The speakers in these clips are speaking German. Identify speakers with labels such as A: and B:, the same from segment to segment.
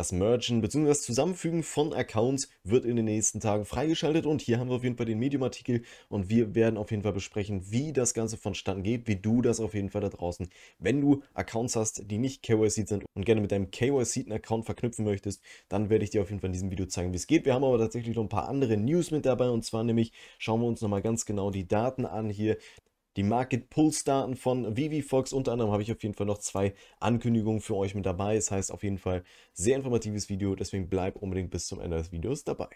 A: Das Mergen bzw. das Zusammenfügen von Accounts wird in den nächsten Tagen freigeschaltet und hier haben wir auf jeden Fall den Medium-Artikel und wir werden auf jeden Fall besprechen, wie das Ganze vonstatten geht, wie du das auf jeden Fall da draußen, wenn du Accounts hast, die nicht KYC sind und gerne mit deinem KYC-Account verknüpfen möchtest, dann werde ich dir auf jeden Fall in diesem Video zeigen, wie es geht. Wir haben aber tatsächlich noch ein paar andere News mit dabei und zwar nämlich schauen wir uns nochmal ganz genau die Daten an hier die Market Pulse Daten von ViviFox. Unter anderem habe ich auf jeden Fall noch zwei Ankündigungen für euch mit dabei. Das heißt auf jeden Fall sehr informatives Video, deswegen bleib unbedingt bis zum Ende des Videos dabei.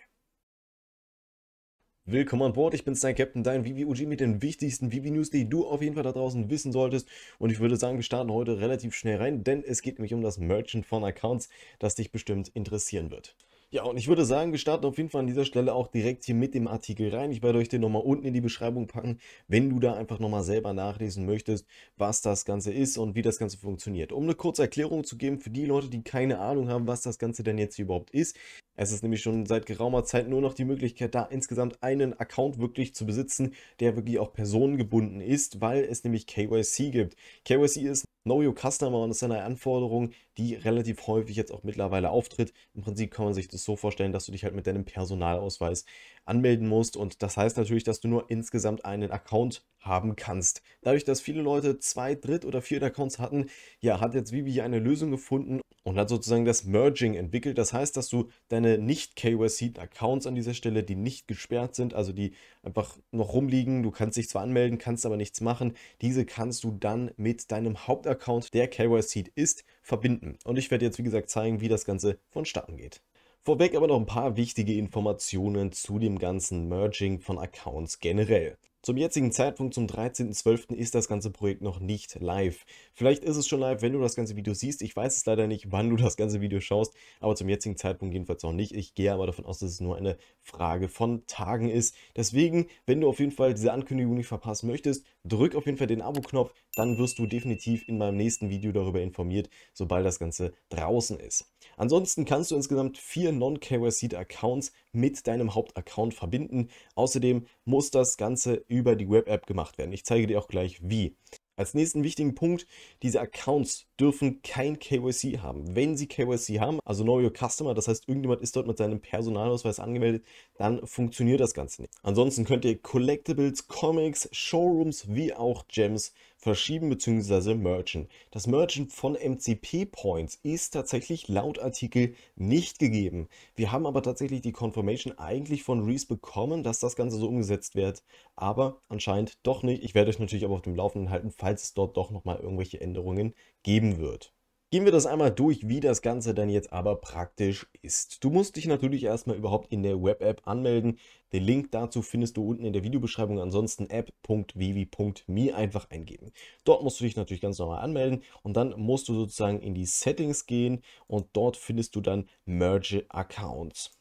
A: Willkommen an Bord, ich bin dein Captain, dein Vivi-UG mit den wichtigsten Vivi-News, die du auf jeden Fall da draußen wissen solltest. Und ich würde sagen, wir starten heute relativ schnell rein, denn es geht nämlich um das Merchant von Accounts, das dich bestimmt interessieren wird. Ja, und ich würde sagen, wir starten auf jeden Fall an dieser Stelle auch direkt hier mit dem Artikel rein. Ich werde euch den nochmal unten in die Beschreibung packen, wenn du da einfach nochmal selber nachlesen möchtest, was das Ganze ist und wie das Ganze funktioniert. Um eine kurze Erklärung zu geben für die Leute, die keine Ahnung haben, was das Ganze denn jetzt hier überhaupt ist. Es ist nämlich schon seit geraumer Zeit nur noch die Möglichkeit da, insgesamt einen Account wirklich zu besitzen, der wirklich auch personengebunden ist, weil es nämlich KYC gibt. KYC ist Know Your Customer und ist eine Anforderung, die relativ häufig jetzt auch mittlerweile auftritt. Im Prinzip kann man sich das so vorstellen, dass du dich halt mit deinem Personalausweis anmelden musst und das heißt natürlich, dass du nur insgesamt einen Account haben kannst. Dadurch, dass viele Leute zwei, dritt oder vier Accounts hatten, ja, hat jetzt Vivi hier eine Lösung gefunden und hat sozusagen das Merging entwickelt. Das heißt, dass du deine nicht KYC-Accounts an dieser Stelle, die nicht gesperrt sind, also die einfach noch rumliegen, du kannst dich zwar anmelden, kannst aber nichts machen, diese kannst du dann mit deinem Hauptaccount, der KYC ist, verbinden. Und ich werde jetzt, wie gesagt, zeigen, wie das Ganze vonstatten geht. Vorweg aber noch ein paar wichtige Informationen zu dem ganzen Merging von Accounts generell. Zum jetzigen Zeitpunkt, zum 13.12., ist das ganze Projekt noch nicht live. Vielleicht ist es schon live, wenn du das ganze Video siehst. Ich weiß es leider nicht, wann du das ganze Video schaust, aber zum jetzigen Zeitpunkt jedenfalls noch nicht. Ich gehe aber davon aus, dass es nur eine Frage von Tagen ist. Deswegen, wenn du auf jeden Fall diese Ankündigung nicht verpassen möchtest, drück auf jeden Fall den Abo-Knopf, dann wirst du definitiv in meinem nächsten Video darüber informiert, sobald das Ganze draußen ist. Ansonsten kannst du insgesamt vier Non-KYC-Accounts mit deinem Hauptaccount verbinden. Außerdem muss das Ganze über die Web-App gemacht werden. Ich zeige dir auch gleich wie. Als nächsten wichtigen Punkt, diese Accounts dürfen kein KYC haben. Wenn sie KYC haben, also Know Your Customer, das heißt irgendjemand ist dort mit seinem Personalausweis angemeldet, dann funktioniert das Ganze nicht. Ansonsten könnt ihr Collectibles, Comics, Showrooms wie auch Gems verschieben bzw. merchen. Das Merchen von MCP Points ist tatsächlich laut Artikel nicht gegeben. Wir haben aber tatsächlich die Confirmation eigentlich von Reese bekommen, dass das Ganze so umgesetzt wird, aber anscheinend doch nicht. Ich werde euch natürlich aber auf dem Laufenden halten, falls es dort doch nochmal irgendwelche Änderungen geben wird. Gehen wir das einmal durch, wie das Ganze dann jetzt aber praktisch ist. Du musst dich natürlich erstmal überhaupt in der Web-App anmelden. Den Link dazu findest du unten in der Videobeschreibung. Ansonsten app.vivi.me einfach eingeben. Dort musst du dich natürlich ganz normal anmelden und dann musst du sozusagen in die Settings gehen und dort findest du dann Merge Accounts.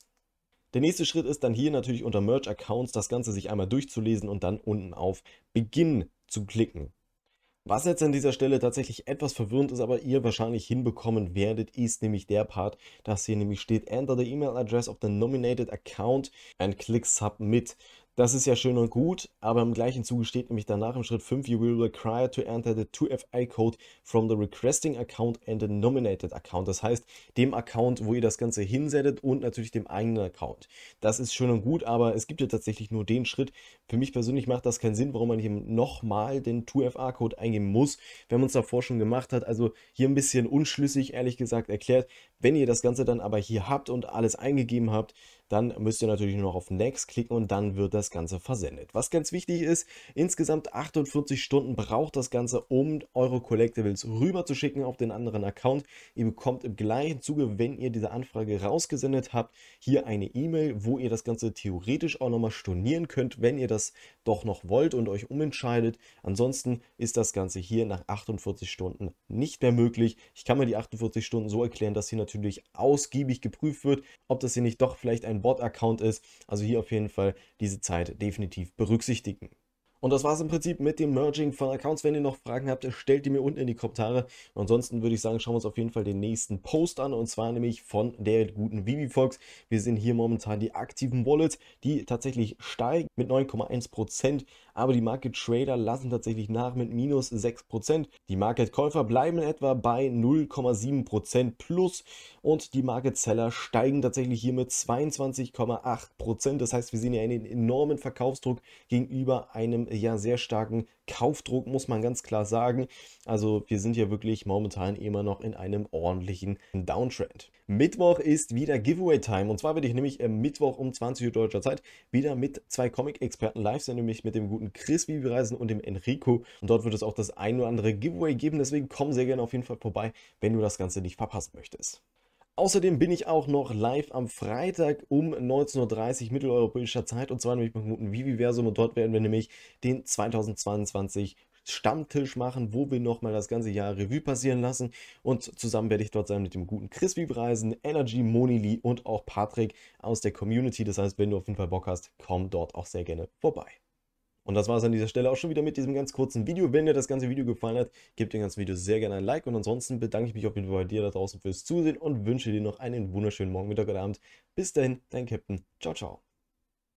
A: Der nächste Schritt ist dann hier natürlich unter Merge Accounts das Ganze sich einmal durchzulesen und dann unten auf Beginn zu klicken. Was jetzt an dieser Stelle tatsächlich etwas verwirrend ist, aber ihr wahrscheinlich hinbekommen werdet, ist nämlich der Part, dass hier nämlich steht Enter the email address of the nominated account and click Submit. Das ist ja schön und gut, aber im gleichen Zuge steht nämlich danach im Schritt 5, you will require to enter the 2FA code from the requesting account and the nominated account. Das heißt, dem Account, wo ihr das Ganze hinsettet und natürlich dem eigenen Account. Das ist schön und gut, aber es gibt ja tatsächlich nur den Schritt. Für mich persönlich macht das keinen Sinn, warum man hier nochmal den 2FA-Code eingeben muss, wenn man es davor schon gemacht hat. Also hier ein bisschen unschlüssig, ehrlich gesagt, erklärt. Wenn ihr das Ganze dann aber hier habt und alles eingegeben habt, dann müsst ihr natürlich nur noch auf Next klicken und dann wird das Ganze versendet. Was ganz wichtig ist, insgesamt 48 Stunden braucht das Ganze, um eure Collectibles rüber zu schicken auf den anderen Account. Ihr bekommt im gleichen Zuge, wenn ihr diese Anfrage rausgesendet habt, hier eine E-Mail, wo ihr das Ganze theoretisch auch nochmal stornieren könnt, wenn ihr das doch noch wollt und euch umentscheidet. Ansonsten ist das Ganze hier nach 48 Stunden nicht mehr möglich. Ich kann mir die 48 Stunden so erklären, dass hier natürlich ausgiebig geprüft wird, ob das hier nicht doch vielleicht ein Bot-Account ist. Also hier auf jeden Fall diese Zeit definitiv berücksichtigen. Und das war es im Prinzip mit dem Merging von Accounts. Wenn ihr noch Fragen habt, stellt die mir unten in die Kommentare. ansonsten würde ich sagen, schauen wir uns auf jeden Fall den nächsten Post an. Und zwar nämlich von der guten Vivi Fox. Wir sehen hier momentan die aktiven Wallets, die tatsächlich steigen mit 9,1%. Aber die Market Trader lassen tatsächlich nach mit minus 6%. Die Market Käufer bleiben etwa bei 0,7% plus. Und die Market Seller steigen tatsächlich hier mit 22,8%. Das heißt, wir sehen hier einen enormen Verkaufsdruck gegenüber einem ja sehr starken Kaufdruck, muss man ganz klar sagen. Also wir sind ja wirklich momentan immer noch in einem ordentlichen Downtrend. Mittwoch ist wieder Giveaway-Time und zwar werde ich nämlich am Mittwoch um 20 Uhr deutscher Zeit wieder mit zwei Comic-Experten live sein, nämlich mit dem guten Chris Vivireisen und dem Enrico und dort wird es auch das ein oder andere Giveaway geben, deswegen komm sehr gerne auf jeden Fall vorbei, wenn du das Ganze nicht verpassen möchtest. Außerdem bin ich auch noch live am Freitag um 19.30 Uhr mitteleuropäischer Zeit und zwar nämlich dem guten Viviversum und dort werden wir nämlich den 2022 Stammtisch machen, wo wir nochmal das ganze Jahr Revue passieren lassen und zusammen werde ich dort sein mit dem guten Chris Vivreisen, Energy, Monili und auch Patrick aus der Community. Das heißt, wenn du auf jeden Fall Bock hast, komm dort auch sehr gerne vorbei. Und das war es an dieser Stelle auch schon wieder mit diesem ganz kurzen Video. Wenn dir das ganze Video gefallen hat, gib dem ganzen Video sehr gerne ein Like. Und ansonsten bedanke ich mich auf jeden Fall bei dir da draußen fürs Zusehen und wünsche dir noch einen wunderschönen Morgen, Mittag oder Abend. Bis dahin, dein Captain. Ciao, ciao.